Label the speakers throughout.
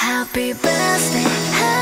Speaker 1: Happy birthday. Happy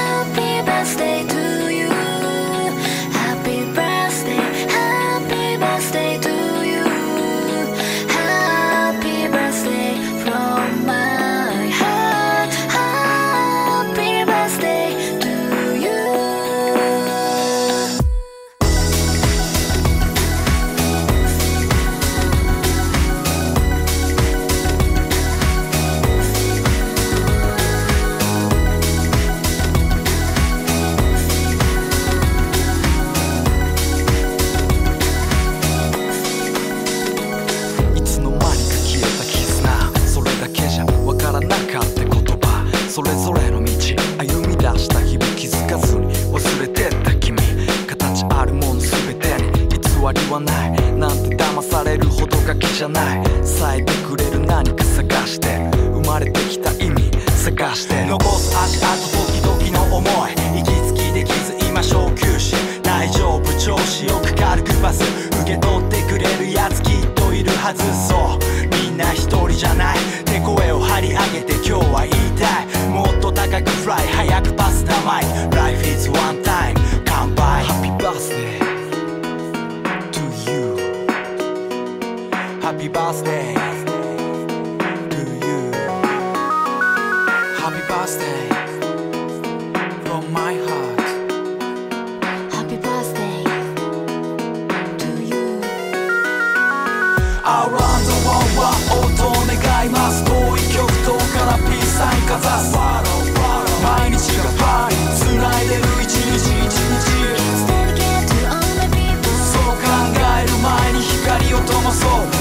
Speaker 2: じゃない。咲いてくれる何か探して。生まれてきた意味探して。
Speaker 3: 残す足跡
Speaker 2: Happy birthday to you
Speaker 3: Happy birthday from my heart
Speaker 1: Happy birthday to you
Speaker 3: Around the world は音を願います遠い極東からピースサインかざす毎日がパーティー繋いでる一日一日そう考える前に光を灯そう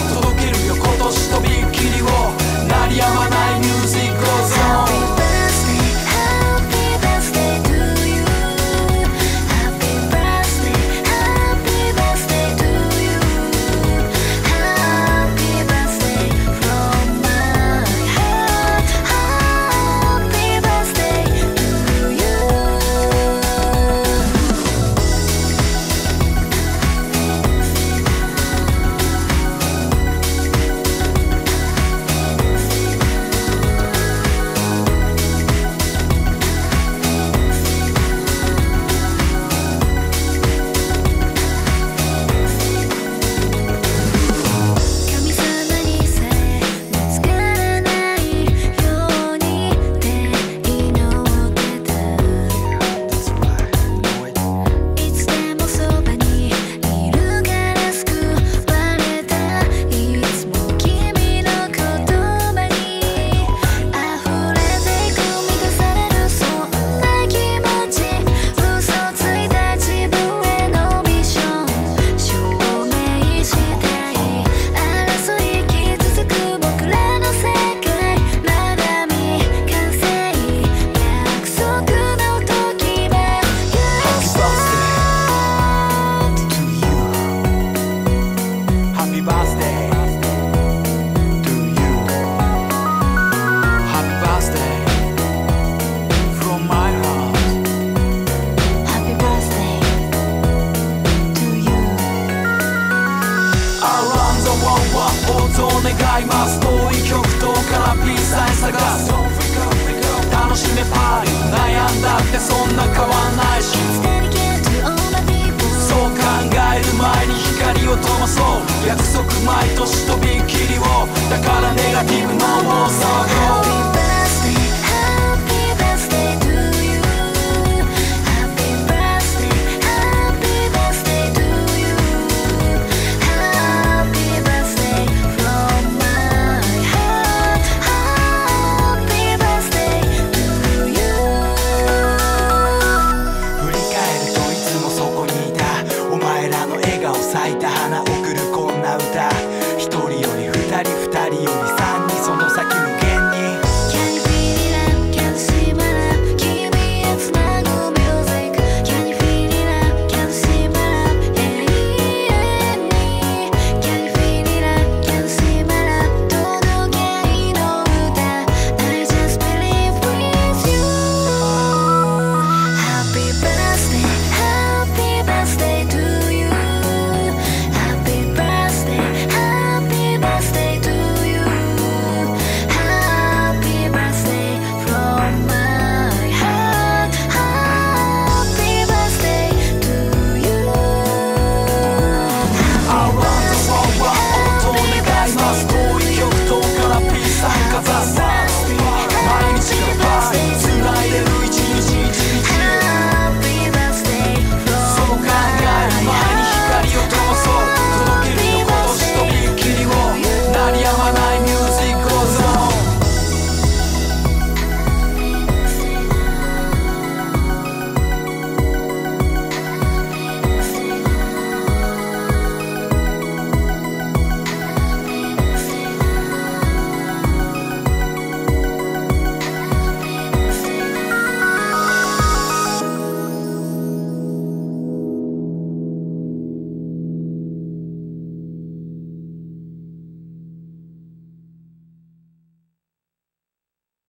Speaker 3: 使い
Speaker 1: ま
Speaker 3: す。遠い極東から B サイン探す。楽しめパーリー。悩んだってそんな変わんないし。そう考える前に光を灯そう。約束毎年とびっきりを。だからネガティブの妄想。